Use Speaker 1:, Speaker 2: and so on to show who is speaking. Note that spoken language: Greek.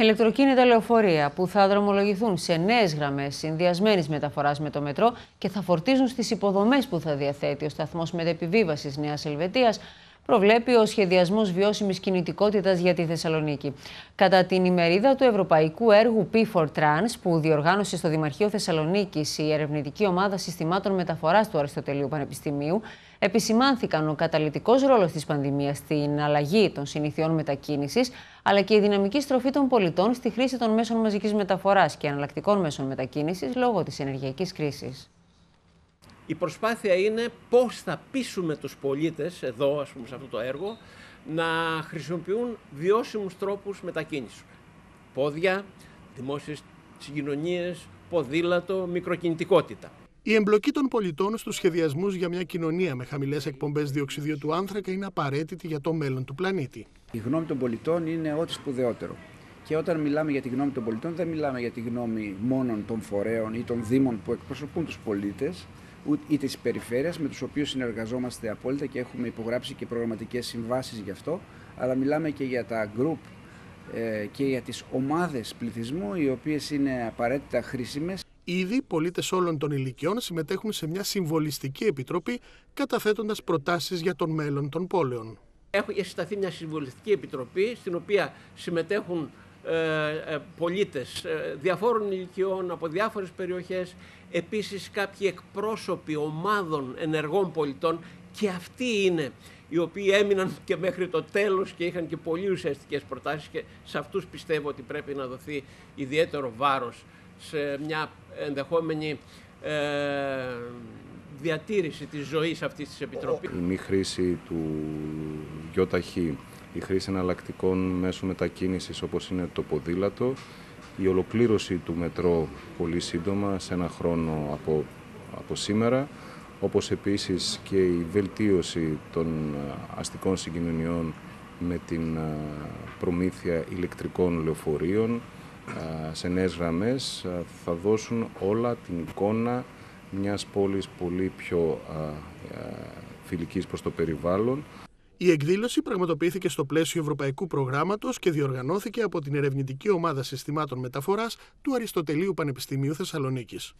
Speaker 1: Ηλεκτροκίνητα λεωφορεία που θα δρομολογηθούν σε νέες γραμμές συνδυασμένης μεταφοράς με το μετρό και θα φορτίζουν στις υποδομές που θα διαθέτει ο σταθμός μετεπιβίβασης Νέας Ελβετίας προβλέπει ο σχεδιασμός βιώσιμης κινητικότητας για τη Θεσσαλονίκη. Κατά την ημερίδα του Ευρωπαϊκού Έργου P4 Trans, που διοργάνωσε στο Δημαρχείο Θεσσαλονίκης η ερευνητική ομάδα συστημάτων μεταφοράς του Αριστοτελείου Πανεπιστημίου, επισημάνθηκαν ο καταλητικός ρόλος της πανδημίας στην αλλαγή των συνηθιών μετακίνησης, αλλά και η δυναμική στροφή των πολιτών στη χρήση των μέσων μαζικής μεταφοράς και εναλλακτικών μέσων μετακίνησης λόγω της ενεργειακής κρίσης.
Speaker 2: Η προσπάθεια είναι πώς θα πείσουμε τους πολίτες εδώ, ας πούμε, σε αυτό το έργο, να χρησιμοποιούν βιώσιμους τρόπους μετακίνησης. Πόδια, δημόσιες συγκοινωνίες, ποδήλατο, μικροκινητικότητα.
Speaker 3: Η εμπλοκή των πολιτών στους σχεδιασμούς για μια κοινωνία με χαμηλές εκπομπές διοξιδίου του άνθρακα είναι απαραίτητη για το μέλλον του πλανήτη.
Speaker 4: Η γνώμη των πολιτών είναι ό,τι σπουδαιότερο. Και όταν μιλάμε για τη γνώμη των πολιτών, δεν μιλάμε για τη γνώμη μόνον των φορέων ή των δήμων που εκπροσωπούν τους πολίτες, είτε της περιφέρειας, με τους οποίους συνεργαζόμαστε απόλυτα και έχουμε υπογράψει και προγραμματικές συμβάσεις γι' αυτό, αλλά μιλάμε και για τα group ε, και για τις ομάδες πληθυσμού οι οποίες είναι απαραίτητα χρήσιμες.
Speaker 3: Ήδη πολίτες όλων των ηλικιών συμμετέχουν σε μια συμβολιστική επιτροπή καταθέτοντας προτάσεις για τον μέλλον των πόλεων.
Speaker 2: Έχει συσταθεί μια συμβολιστική επιτροπή στην οποία συμμετέχουν ε, ε, πολίτες ε, διαφόρων ηλικιών από διάφορες περιοχές, επίσης κάποιοι εκπρόσωποι ομάδων ενεργών πολιτών και αυτοί είναι οι οποίοι έμειναν και μέχρι το τέλος και είχαν και πολύ ουσιαστικές προτάσεις και σε αυτούς πιστεύω ότι πρέπει να δοθεί ιδιαίτερο βάρος σε μια ενδεχόμενη ε, διατήρηση της ζωής αυτής της Επιτροπής.
Speaker 5: Η μη χρήση του ΙΟΤΑΧΗ η χρήση εναλλακτικών μέσων μετακίνησης όπως είναι το ποδήλατο, η ολοκλήρωση του μετρό πολύ σύντομα, σε ένα χρόνο από, από σήμερα, όπως επίσης και η βελτίωση των αστικών συγκοινωνιών με την προμήθεια ηλεκτρικών λεωφορείων σε νέες γραμμές θα δώσουν όλα την εικόνα μιας πόλης πολύ πιο φιλικής προς το περιβάλλον.
Speaker 3: Η εκδήλωση πραγματοποιήθηκε στο πλαίσιο Ευρωπαϊκού Προγράμματος και διοργανώθηκε από την Ερευνητική Ομάδα Συστημάτων Μεταφοράς του Αριστοτελείου Πανεπιστημίου Θεσσαλονίκης.